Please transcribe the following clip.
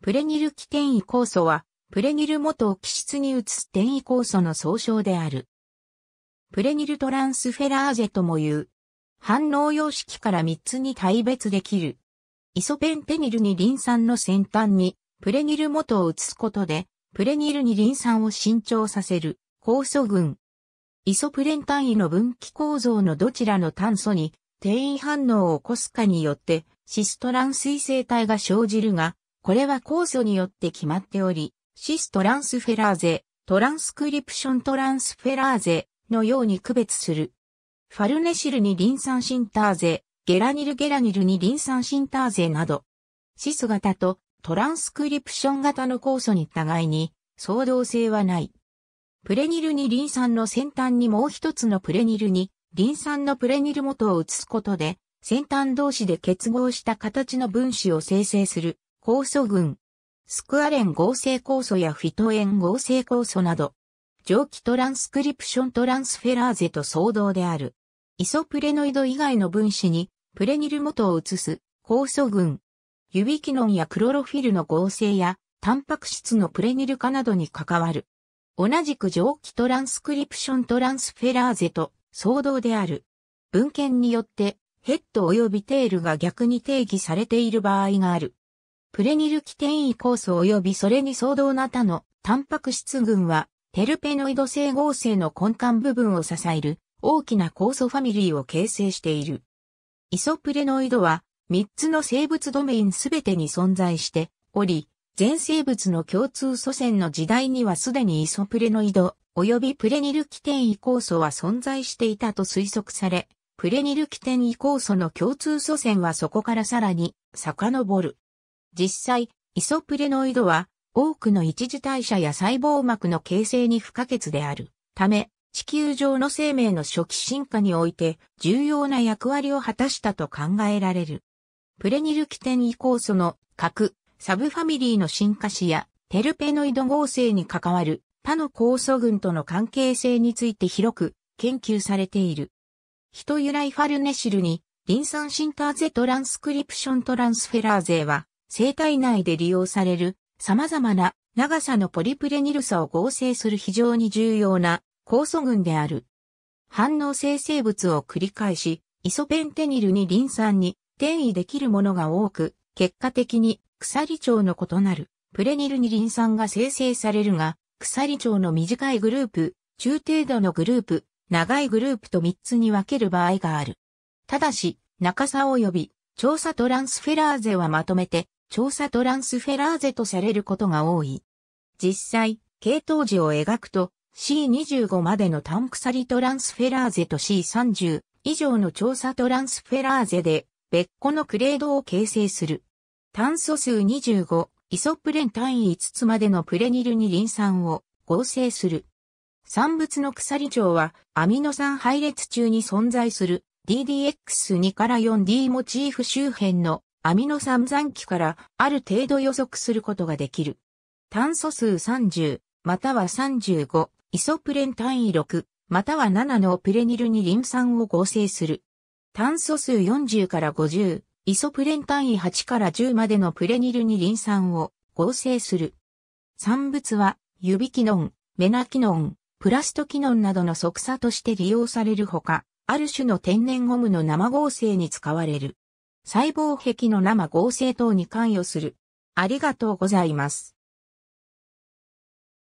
プレニル基転移酵素は、プレニル元を基質に移す転移酵素の総称である。プレニルトランスフェラーゼとも言う。反応様式から3つに大別できる。イソペンテニルにリン酸の先端にプレニル元を移すことで、プレニルにリン酸を伸長させる酵素群。イソプレン単位の分岐構造のどちらの炭素に転移反応を起こすかによってシストラン水性体が生じるが、これは酵素によって決まっており、シストランスフェラーゼ、トランスクリプショントランスフェラーゼのように区別する。ファルネシルにリン酸シンターゼ、ゲラニルゲラニルにリン酸シンターゼなど、シス型とトランスクリプション型の酵素に互いに相動性はない。プレニルにリン酸の先端にもう一つのプレニルにリン酸のプレニル元を移すことで先端同士で結合した形の分子を生成する酵素群。スクアレン合成酵素やフィトエン合成酵素など、蒸気トランスクリプショントランスフェラーゼと相同である。イソプレノイド以外の分子にプレニル元を移す酵素群。指キノンやクロロフィルの合成やタンパク質のプレニル化などに関わる。同じく蒸気トランスクリプショントランスフェラーゼと相同である。文献によってヘッド及びテールが逆に定義されている場合がある。プレニル基転移酵素及びそれに相当な他のタンパク質群はテルペノイド整合性の根幹部分を支える大きな酵素ファミリーを形成している。イソプレノイドは3つの生物ドメインすべてに存在しており、全生物の共通祖先の時代にはすでにイソプレノイド及びプレニル基転移酵素は存在していたと推測され、プレニル基転移酵素の共通祖先はそこからさらに遡る。実際、イソプレノイドは多くの一次代謝や細胞膜の形成に不可欠であるため、地球上の生命の初期進化において重要な役割を果たしたと考えられる。プレニル基転移酵素の核、サブファミリーの進化史やテルペノイド合成に関わる他の酵素群との関係性について広く研究されている。ヒト由来ファルネシルにリン酸シンターゼトランスクリプショントランスフェラーゼは生体内で利用される様々な長さのポリプレニルサを合成する非常に重要な酵素群である。反応生成物を繰り返し、イソペンテニルにリン酸に転移できるものが多く、結果的に鎖腸の異なるプレニルにリン酸が生成されるが、鎖腸の短いグループ、中程度のグループ、長いグループと3つに分ける場合がある。ただし、中差及び調査トランスフェラーゼはまとめて調査トランスフェラーゼとされることが多い。実際、系統時を描くと C25 までの単鎖トランスフェラーゼと C30 以上の調査トランスフェラーゼで別個のクレードを形成する。炭素数25、イソプレン単位5つまでのプレニルにリン酸を合成する。産物の鎖腸はアミノ酸配列中に存在する DDX2 から 4D モチーフ周辺のアミノ酸残機からある程度予測することができる。炭素数30、または35、イソプレン単位6、または7のプレニルにリン酸を合成する。炭素数40から50、イソプレン単位8から10までのプレニルにリン酸を合成する。産物は、指キノン、メナキノン、プラストキノンなどの側鎖として利用されるほか、ある種の天然ゴムの生合成に使われる。細胞壁の生合成等に関与する。ありがとうございます。